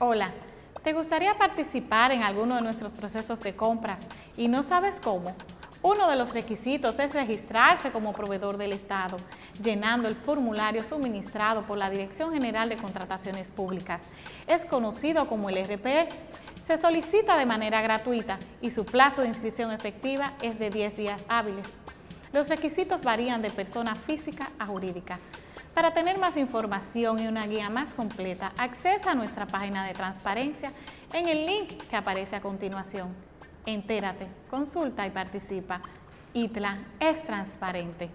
Hola, ¿te gustaría participar en alguno de nuestros procesos de compras y no sabes cómo? Uno de los requisitos es registrarse como proveedor del Estado, llenando el formulario suministrado por la Dirección General de Contrataciones Públicas. Es conocido como el RPE. Se solicita de manera gratuita y su plazo de inscripción efectiva es de 10 días hábiles. Los requisitos varían de persona física a jurídica. Para tener más información y una guía más completa, accesa a nuestra página de transparencia en el link que aparece a continuación. Entérate, consulta y participa. ITLA es transparente.